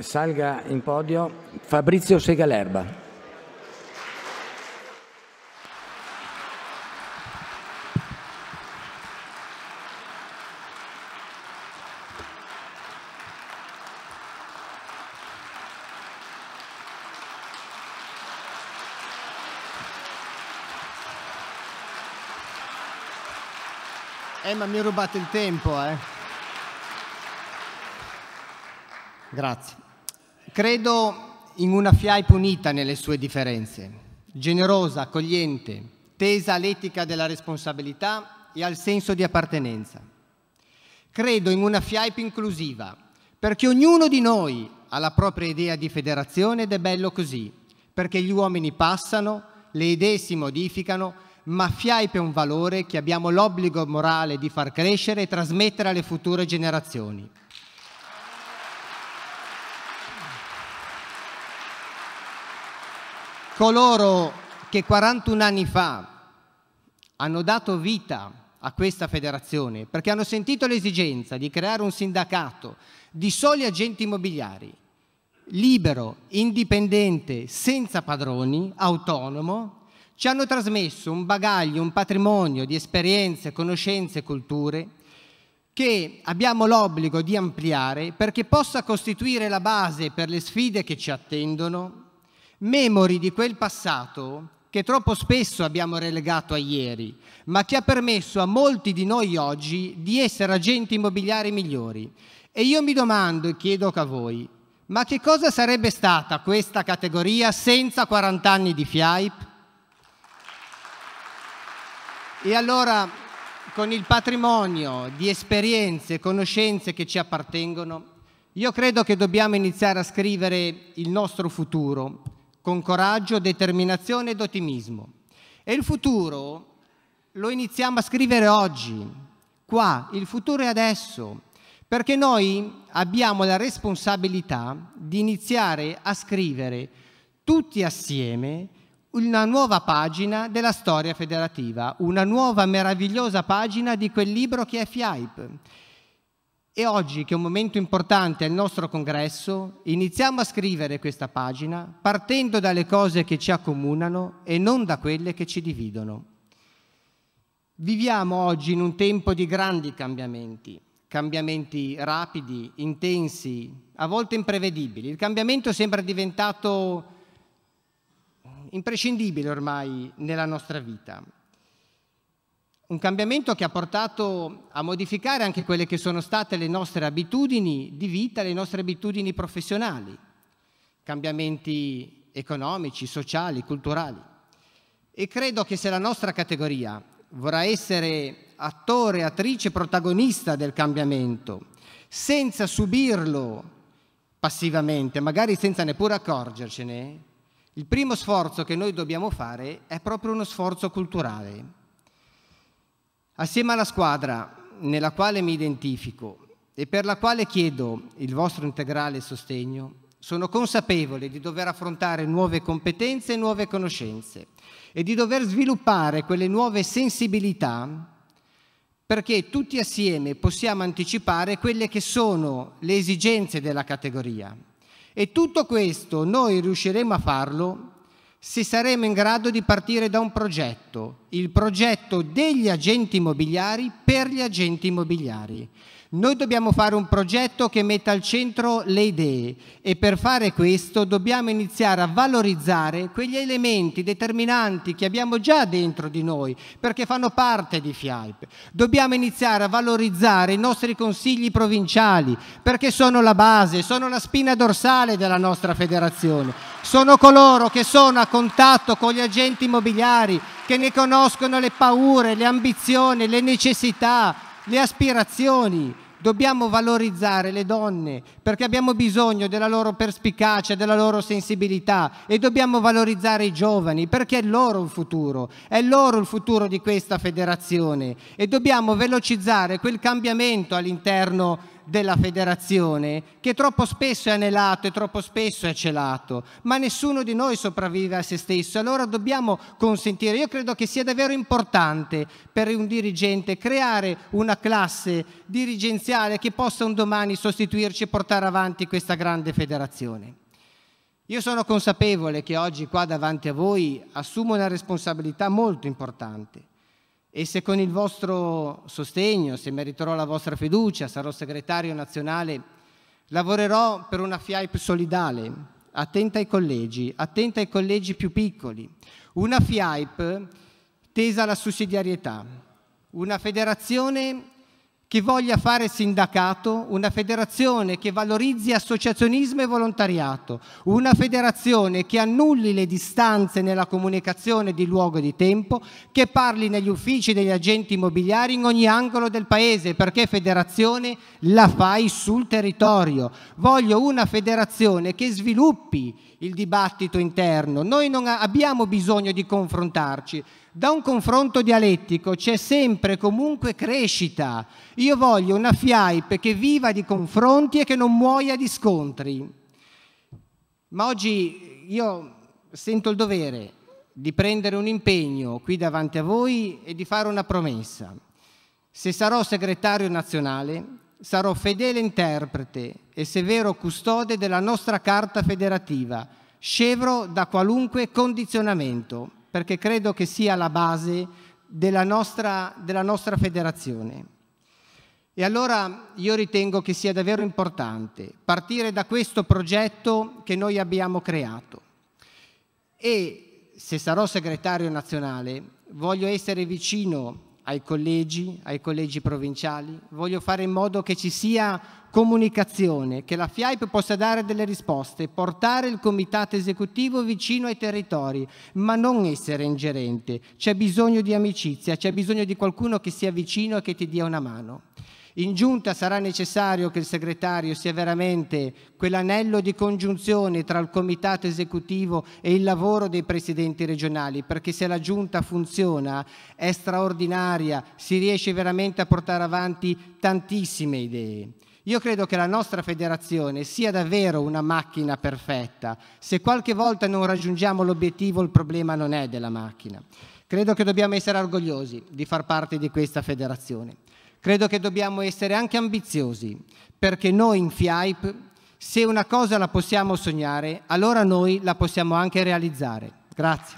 salga in podio Fabrizio Segalerba. Eh, ma mi ha rubato il tempo, eh. Grazie. Credo in una FIAIP unita nelle sue differenze, generosa, accogliente, tesa all'etica della responsabilità e al senso di appartenenza. Credo in una FIAIP inclusiva, perché ognuno di noi ha la propria idea di federazione ed è bello così, perché gli uomini passano, le idee si modificano, ma FIAIP è un valore che abbiamo l'obbligo morale di far crescere e trasmettere alle future generazioni. Coloro che 41 anni fa hanno dato vita a questa federazione perché hanno sentito l'esigenza di creare un sindacato di soli agenti immobiliari, libero, indipendente, senza padroni, autonomo, ci hanno trasmesso un bagaglio, un patrimonio di esperienze, conoscenze e culture che abbiamo l'obbligo di ampliare perché possa costituire la base per le sfide che ci attendono, memori di quel passato che troppo spesso abbiamo relegato a ieri, ma che ha permesso a molti di noi oggi di essere agenti immobiliari migliori. E io mi domando e chiedo a voi, ma che cosa sarebbe stata questa categoria senza 40 anni di FIAIP? E allora, con il patrimonio di esperienze e conoscenze che ci appartengono, io credo che dobbiamo iniziare a scrivere il nostro futuro con coraggio, determinazione ed ottimismo. E il futuro lo iniziamo a scrivere oggi, qua, il futuro è adesso, perché noi abbiamo la responsabilità di iniziare a scrivere tutti assieme una nuova pagina della storia federativa, una nuova meravigliosa pagina di quel libro che è FIAIP. E oggi, che è un momento importante al nostro congresso, iniziamo a scrivere questa pagina partendo dalle cose che ci accomunano e non da quelle che ci dividono. Viviamo oggi in un tempo di grandi cambiamenti, cambiamenti rapidi, intensi, a volte imprevedibili. Il cambiamento sembra diventato imprescindibile ormai nella nostra vita. Un cambiamento che ha portato a modificare anche quelle che sono state le nostre abitudini di vita, le nostre abitudini professionali, cambiamenti economici, sociali, culturali. E credo che se la nostra categoria vorrà essere attore, attrice, protagonista del cambiamento, senza subirlo passivamente, magari senza neppure accorgercene, il primo sforzo che noi dobbiamo fare è proprio uno sforzo culturale. Assieme alla squadra nella quale mi identifico e per la quale chiedo il vostro integrale sostegno, sono consapevole di dover affrontare nuove competenze e nuove conoscenze e di dover sviluppare quelle nuove sensibilità perché tutti assieme possiamo anticipare quelle che sono le esigenze della categoria. E tutto questo noi riusciremo a farlo se saremo in grado di partire da un progetto, il progetto degli agenti immobiliari per gli agenti immobiliari. Noi dobbiamo fare un progetto che metta al centro le idee e per fare questo dobbiamo iniziare a valorizzare quegli elementi determinanti che abbiamo già dentro di noi perché fanno parte di FIAIP. Dobbiamo iniziare a valorizzare i nostri consigli provinciali perché sono la base, sono la spina dorsale della nostra federazione. Sono coloro che sono a contatto con gli agenti immobiliari, che ne conoscono le paure, le ambizioni, le necessità, le aspirazioni. Dobbiamo valorizzare le donne perché abbiamo bisogno della loro perspicacia, della loro sensibilità e dobbiamo valorizzare i giovani perché è loro il futuro, è loro il futuro di questa federazione e dobbiamo velocizzare quel cambiamento all'interno della federazione che troppo spesso è anelato e troppo spesso è celato, ma nessuno di noi sopravvive a se stesso. Allora dobbiamo consentire, io credo che sia davvero importante per un dirigente creare una classe dirigenziale che possa un domani sostituirci e portare avanti questa grande federazione. Io sono consapevole che oggi qua davanti a voi assumo una responsabilità molto importante e se con il vostro sostegno, se meriterò la vostra fiducia, sarò segretario nazionale, lavorerò per una FIAIP solidale, attenta ai collegi, attenta ai collegi più piccoli, una FIAIP tesa alla sussidiarietà, una federazione che voglia fare sindacato, una federazione che valorizzi associazionismo e volontariato, una federazione che annulli le distanze nella comunicazione di luogo e di tempo, che parli negli uffici degli agenti immobiliari in ogni angolo del paese, perché federazione la fai sul territorio. Voglio una federazione che sviluppi il dibattito interno. Noi non abbiamo bisogno di confrontarci, da un confronto dialettico c'è sempre comunque crescita. Io voglio una FIAIP che viva di confronti e che non muoia di scontri. Ma oggi io sento il dovere di prendere un impegno qui davanti a voi e di fare una promessa. Se sarò segretario nazionale, sarò fedele interprete e severo custode della nostra carta federativa, scevro da qualunque condizionamento perché credo che sia la base della nostra, della nostra federazione. E allora io ritengo che sia davvero importante partire da questo progetto che noi abbiamo creato. E se sarò segretario nazionale voglio essere vicino ai collegi, ai collegi provinciali, voglio fare in modo che ci sia comunicazione, che la FIAIP possa dare delle risposte, portare il comitato esecutivo vicino ai territori, ma non essere ingerente. C'è bisogno di amicizia, c'è bisogno di qualcuno che sia vicino e che ti dia una mano. In giunta sarà necessario che il segretario sia veramente quell'anello di congiunzione tra il comitato esecutivo e il lavoro dei presidenti regionali, perché se la giunta funziona è straordinaria, si riesce veramente a portare avanti tantissime idee. Io credo che la nostra federazione sia davvero una macchina perfetta. Se qualche volta non raggiungiamo l'obiettivo, il problema non è della macchina. Credo che dobbiamo essere orgogliosi di far parte di questa federazione. Credo che dobbiamo essere anche ambiziosi, perché noi in FIAIP, se una cosa la possiamo sognare, allora noi la possiamo anche realizzare. Grazie.